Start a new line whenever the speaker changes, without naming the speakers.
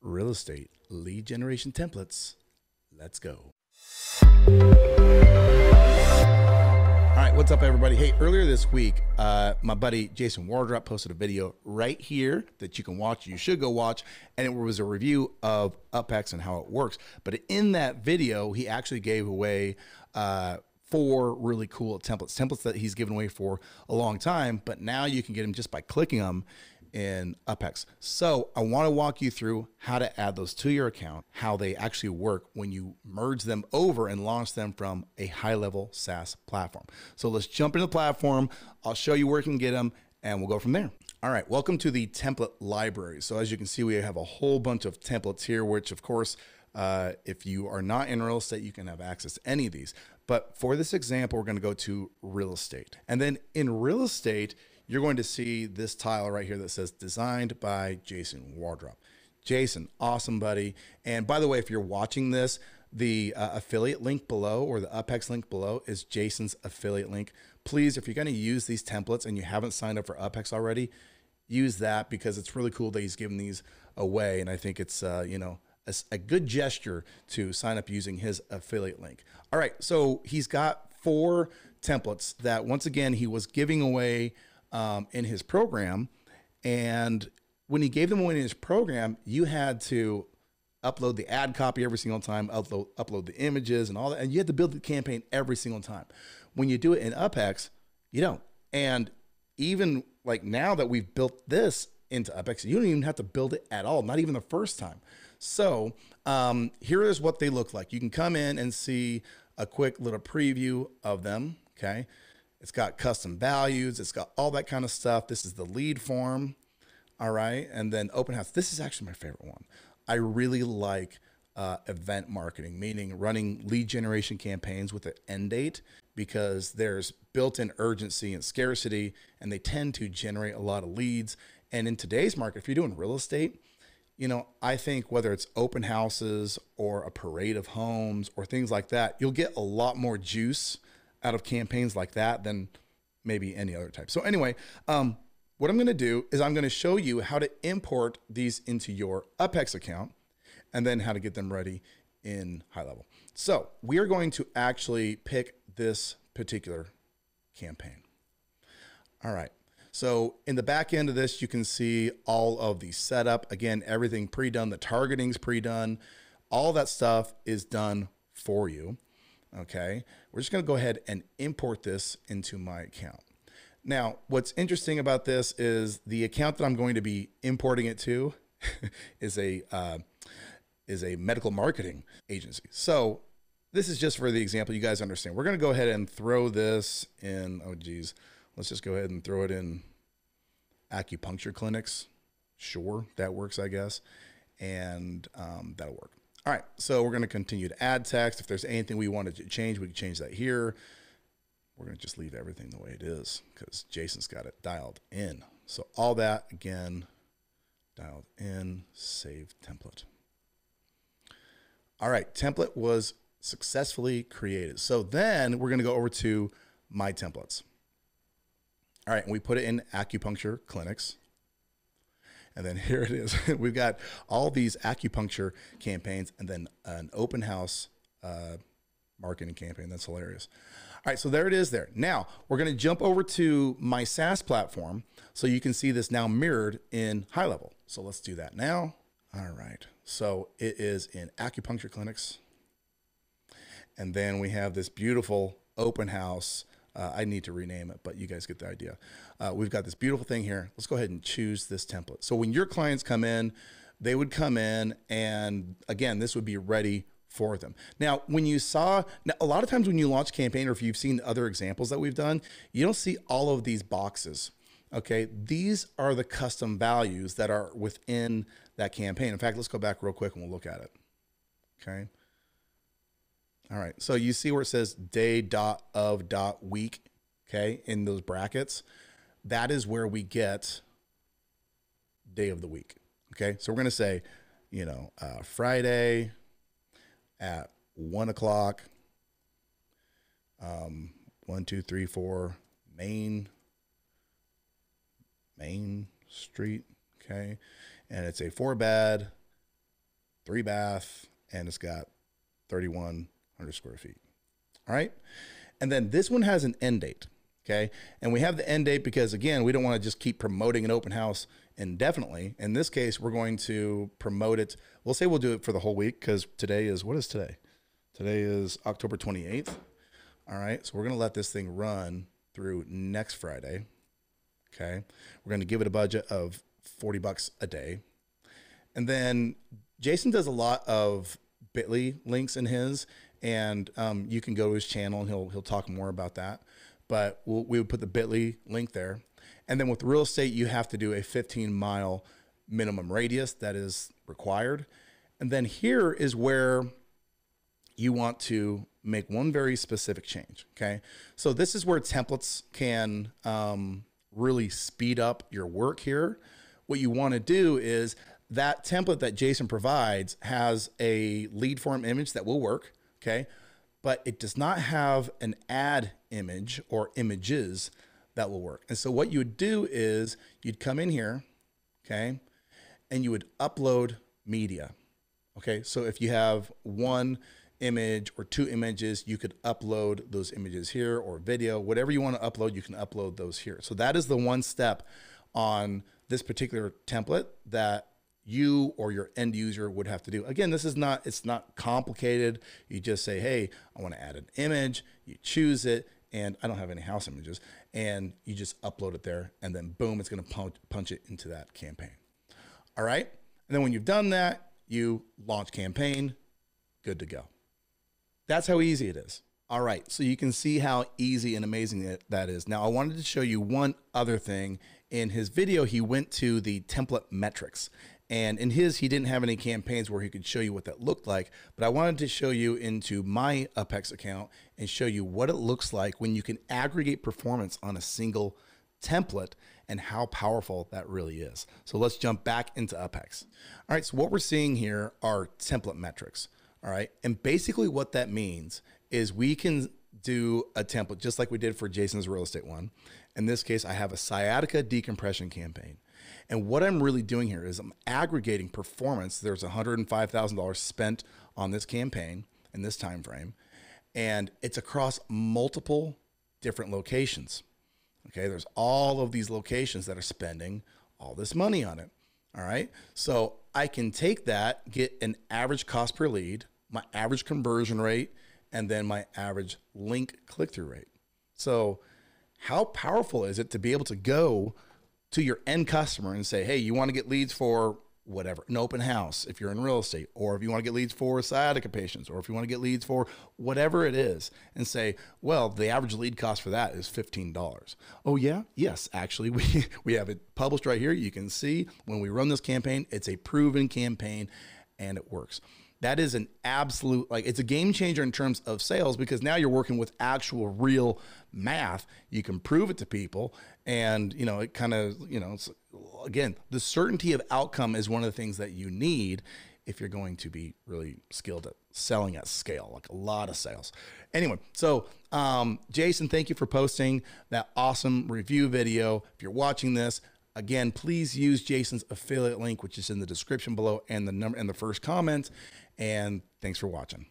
real estate lead generation templates. Let's go. All right, what's up, everybody? Hey, earlier this week, uh, my buddy Jason Wardrop posted a video right here that you can watch. You should go watch, and it was a review of UpHex and how it works. But in that video, he actually gave away uh, four really cool templates, templates that he's given away for a long time. But now you can get them just by clicking them in UpHex. So I want to walk you through how to add those to your account, how they actually work when you merge them over and launch them from a HighLevel SaaS platform. So let's jump into the platform. I'll show you where you can get them and we'll go from there. All right, welcome to the template library. So as you can see, we have a whole bunch of templates here, which of course, uh, if you are not in real estate, you can have access to any of these. But for this example, we're going to go to real estate. And then in real estate, you're going to see this tile right here that says designed by Jason Wardrop. Jason, awesome buddy. And by the way, if you're watching this, the uh, affiliate link below or the UpHex link below is Jason's affiliate link. Please, if you're going to use these templates and you haven't signed up for UpHex already, use that because it's really cool that he's giving these away. And I think it's, uh, you know, a, a good gesture to sign up using his affiliate link. All right. So he's got four templates that once again, he was giving away um, in his program. And when he gave them away in his program, you had to upload the ad copy every single time, upload, upload the images and all that. And you had to build the campaign every single time. When you do it in UpHex, you don't. And even like now that we've built this into UpHex, you don't even have to build it at all, not even the first time. So um, here is what they look like. You can come in and see a quick little preview of them. Okay. It's got custom values. It's got all that kind of stuff. This is the lead form. All right. And then open house. This is actually my favorite one. I really like uh, event marketing, meaning running lead generation campaigns with an end date because there's built in urgency and scarcity, and they tend to generate a lot of leads. And in today's market, if you're doing real estate, you know, I think whether it's open houses or a parade of homes or things like that, you'll get a lot more juice out of campaigns like that than maybe any other type. So anyway, um, what I'm going to do is I'm going to show you how to import these into your UpHex account and then how to get them ready in HighLevel. So we are going to actually pick this particular campaign. All right. So in the back end of this, you can see all of the setup. Again, everything pre-done, the targeting's pre-done. All that stuff is done for you. Okay. We're just going to go ahead and import this into my account. Now, what's interesting about this is the account that I'm going to be importing it to is a uh, is a medical marketing agency. So this is just for the example you guys understand. We're going to go ahead and throw this in. Oh, geez, let's just go ahead and throw it in acupuncture clinics. Sure, that works, I guess, and um, that'll work. All right, so we're going to continue to add text. If there's anything we wanted to change, we can change that here. We're going to just leave everything the way it is because Jason's got it dialed in. So all that, again, dialed in, save template. All right, template was successfully created. So then we're going to go over to my templates. All right, and we put it in acupuncture clinics. And then here it is. We've got all these acupuncture campaigns and then an open house uh, marketing campaign. That's hilarious. All right, so there it is there. Now we're going to jump over to my SaaS platform so you can see this now mirrored in HighLevel. So let's do that now. All right, so it is in acupuncture clinics. And then we have this beautiful open house uh, I need to rename it, but you guys get the idea. Uh, we've got this beautiful thing here. Let's go ahead and choose this template. So when your clients come in, they would come in and again, this would be ready for them. Now, when you saw, now, a lot of times when you launch campaign or if you've seen other examples that we've done, you don't see all of these boxes. Okay, these are the custom values that are within that campaign. In fact, let's go back real quick and we'll look at it. Okay. All right. So you see where it says day dot of dot week, okay, in those brackets. That is where we get day of the week. Okay. So we're going to say, you know, uh, Friday at one o'clock, um, one, two, three, four, Main, Main Street. Okay. And it's a four bed three bath, and it's got 3,100 square feet. All right. And then this one has an end date. Okay. And we have the end date because, again, we don't want to just keep promoting an open house indefinitely. In this case, we're going to promote it. We'll say we'll do it for the whole week because today is what is today? Today is October 28th. All right. So we're going to let this thing run through next Friday. Okay. We're going to give it a budget of 40 bucks a day. And then Jason does a lot of Bitly links in his, and um, you can go to his channel and he'll he'll talk more about that. But we'll, we would put the Bitly link there, and then with real estate, you have to do a 15 mile minimum radius that is required, and then here is where you want to make one very specific change. Okay, so this is where templates can um, really speed up your work here. What you want to do is that template that Jason provides has a lead form image that will work, okay? But it does not have an ad image or images that will work. And so what you would do is you'd come in here, okay? And you would upload media. Okay? So if you have one image or two images, you could upload those images here or video, whatever you want to upload, you can upload those here. So that is the one step on this particular template that you or your end user would have to do. Again, this is not it's not complicated. You just say, "Hey, I want to add an image." You choose it, and I don't have any house images, and you just upload it there, and then boom, it's going to punch, punch it into that campaign. All right, and then when you've done that, you launch campaign. Good to go. That's how easy it is. All right, so you can see how easy and amazing that is. Now, I wanted to show you one other thing. In his video, he went to the template metrics. And in his, he didn't have any campaigns where he could show you what that looked like. But I wanted to show you into my UpHex account and show you what it looks like when you can aggregate performance on a single template and how powerful that really is. So let's jump back into UpHex. All right, so what we're seeing here are template metrics. All right, and basically what that means is we can do a template just like we did for Jason's real estate one. In this case, I have a sciatica decompression campaign. And what I'm really doing here is I'm aggregating performance. There's $105,000 spent on this campaign in this time frame, and it's across multiple different locations. Okay, there's all of these locations that are spending all this money on it. All right, so I can take that, get an average cost per lead, my average conversion rate, and then my average link click through rate. So, how powerful is it to be able to go to your end customer and say, hey, you want to get leads for whatever, an open house if you're in real estate, or if you want to get leads for sciatica patients, or if you want to get leads for whatever it is, and say, well, the average lead cost for that is $15. Oh, yeah? Yes, actually, we, we have it published right here. You can see when we run this campaign, it's a proven campaign and it works that is an absolute like it's a game changer in terms of sales because now you're working with actual real math. You can prove it to people and you know it kind of you know again the certainty of outcome is one of the things that you need if you're going to be really skilled at selling at scale like a lot of sales. Anyway so um, jason thank you for posting that awesome review video. If you're watching this again please use jason's affiliate link which is in the description below and the number and the first comment and thanks for watching.